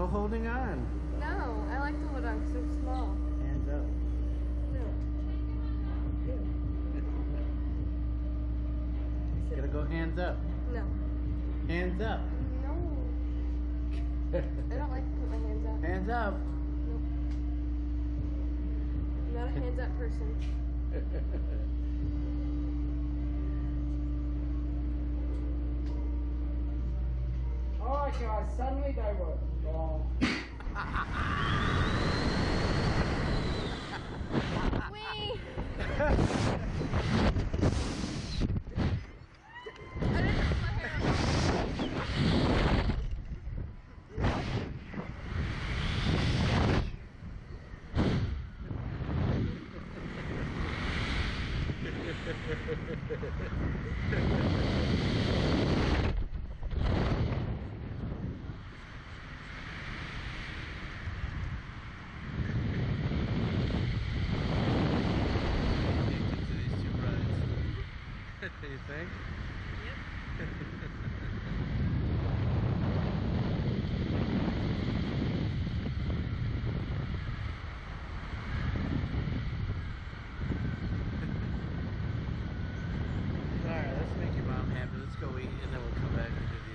No holding on. No, I like to hold on because they're small. Hands up. No. Gotta go hands up. No. Hands up. No. I don't like to put my hands up. hands up. Nope. I'm not a hands up person. Alright guys, suddenly they were gone. Wee! I didn't my you think? Alright, let's make your mom happy. Let's go eat and then we'll come back and do these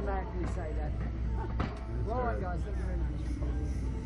quarterback, we say that. Well, done, guys, thank you very much.